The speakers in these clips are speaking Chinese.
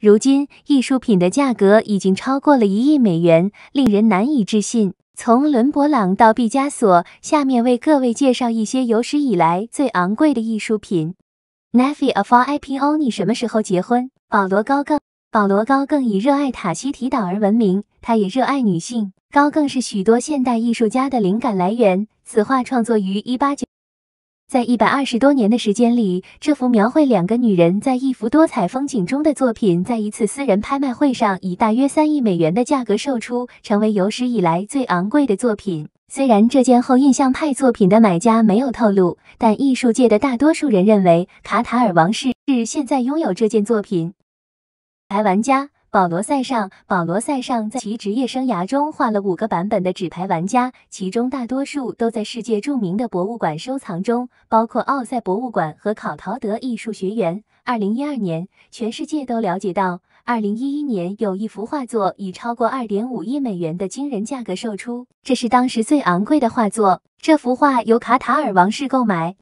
如今，艺术品的价格已经超过了一亿美元，令人难以置信。从伦勃朗到毕加索，下面为各位介绍一些有史以来最昂贵的艺术品。Neffy of IPO，你什么时候结婚？保罗高更。保罗高更以热爱塔希提岛而闻名，他也热爱女性。高更是许多现代艺术家的灵感来源。此画创作于一八九。在一百二十多年的时间里，这幅描绘两个女人在一幅多彩风景中的作品，在一次私人拍卖会上以大约三亿美元的价格售出，成为有史以来最昂贵的作品。虽然这件后印象派作品的买家没有透露，但艺术界的大多数人认为卡塔尔王室是现在拥有这件作品。牌玩家。保罗·塞尚，保罗·塞尚在其职业生涯中画了五个版本的纸牌玩家，其中大多数都在世界著名的博物馆收藏中，包括奥赛博物馆和考陶德艺术学院。二零一二年，全世界都了解到，二零一一年有一幅画作以超过二点五亿美元的惊人价格售出，这是当时最昂贵的画作。这幅画由卡塔尔王室购买。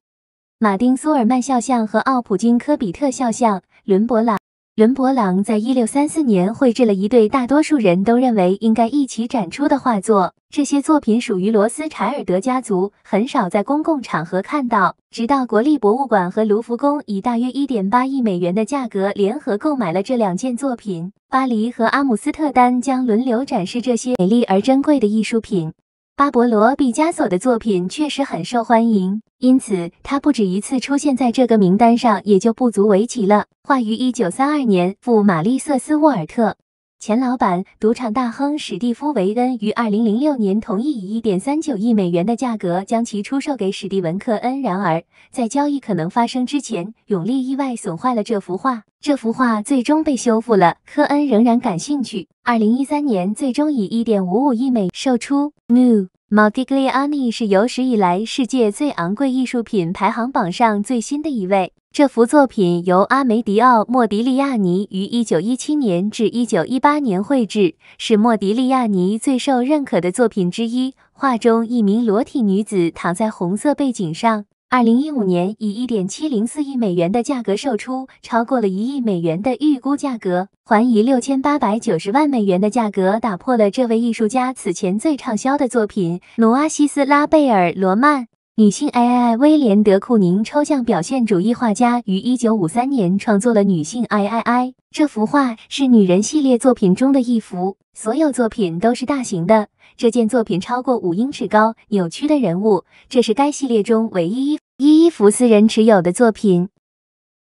马丁·苏尔曼肖像和奥普金·科比特肖像，伦勃朗。伦勃朗在一六三四年绘制了一对大多数人都认为应该一起展出的画作。这些作品属于罗斯柴尔德家族，很少在公共场合看到。直到国立博物馆和卢浮宫以大约一点八亿美元的价格联合购买了这两件作品，巴黎和阿姆斯特丹将轮流展示这些美丽而珍贵的艺术品。巴勃罗·毕加索的作品确实很受欢迎，因此他不止一次出现在这个名单上，也就不足为奇了。画于1932年，赴玛丽瑟斯沃尔特。前老板、赌场大亨史蒂夫·维恩于二零零六年同意以一点三九亿美元的价格将其出售给史蒂文·克恩。然而，在交易可能发生之前，永利意外损坏了这幅画。这幅画最终被修复了。科恩仍然感兴趣。二零一三年，最终以一点五五亿美售出。New Modigliani 是有史以来世界最昂贵艺术品排行榜上最新的一位。这幅作品由阿梅迪奥·莫迪利亚尼于一九一七年至一九一八年绘制，是莫迪利亚尼最受认可的作品之一。画中一名裸体女子躺在红色背景上。二零一五年以一点七零四亿美元的价格售出，超过了一亿美元的预估价格，还以六千八百九十万美元的价格打破了这位艺术家此前最畅销的作品《努阿西斯拉贝尔罗曼》。女性 III 威廉德库宁，抽象表现主义画家，于一九五三年创作了女性 III。这幅画是女人系列作品中的一幅，所有作品都是大型的。这件作品超过五英尺高，扭曲的人物，这是该系列中唯一一一一幅私人持有的作品。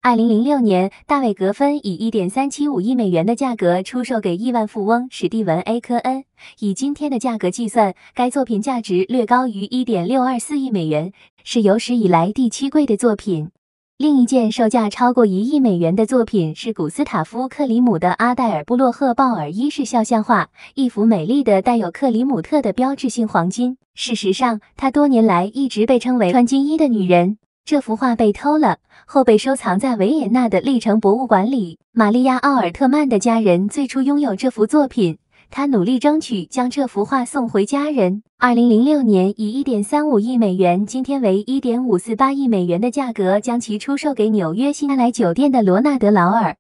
二零零六年，大卫·格芬以一点三七五亿美元的价格出售给亿万富翁史蒂文 ·A· 科恩。以今天的价格计算，该作品价值略高于一点六二四亿美元，是有史以来第七贵的作品。另一件售价超过一亿美元的作品是古斯塔夫·克里姆的阿黛尔·布洛赫鲍尔一世肖像画，一幅美丽的带有克里姆特的标志性黄金。事实上，她多年来一直被称为穿金衣的女人。这幅画被偷了，后被收藏在维也纳的历城博物馆里。玛利亚·奥尔特曼的家人最初拥有这幅作品，他努力争取将这幅画送回家人。二零零六年，以一点三五亿美元（今天为一点五四八亿美元）的价格将其出售给纽约新来酒店的罗纳德·劳尔。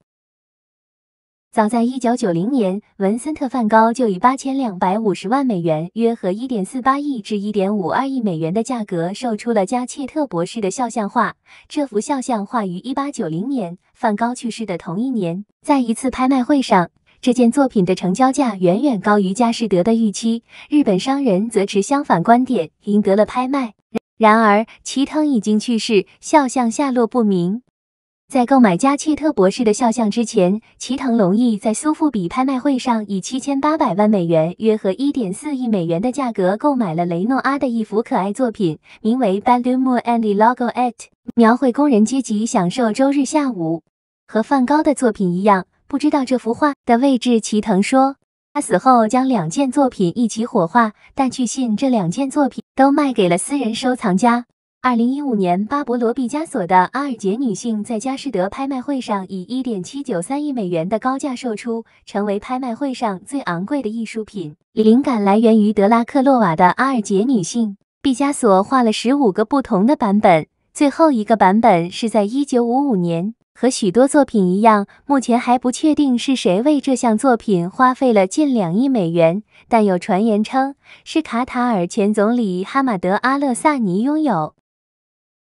早在一九九零年，文森特·梵高就以八千两百五十万美元（约合一点四八亿至一点五二亿美元）的价格售出了加切特博士的肖像画。这幅肖像画于一八九零年，梵高去世的同一年，在一次拍卖会上，这件作品的成交价远远高于佳士得的预期。日本商人则持相反观点，赢得了拍卖。然而，齐藤已经去世，肖像下落不明。在购买加切特博士的肖像之前，齐藤隆义在苏富比拍卖会上以七千八百万美元（约合一点四亿美元）的价格购买了雷诺阿的一幅可爱作品，名为《Balloon and Logo at》，描绘工人阶级享受周日下午。和梵高的作品一样，不知道这幅画的位置。齐藤说，他死后将两件作品一起火化，但据信这两件作品都卖给了私人收藏家。二零一五年，巴勃罗·毕加索的《阿尔杰女性》在佳士得拍卖会上以一点七九三亿美元的高价售出，成为拍卖会上最昂贵的艺术品。灵感来源于德拉克洛瓦的《阿尔杰女性》，毕加索画了十五个不同的版本，最后一个版本是在一九五五年和许多作品一样，目前还不确定是谁为这项作品花费了近两亿美元，但有传言称是卡塔尔前总理哈马德·阿勒萨尼拥有。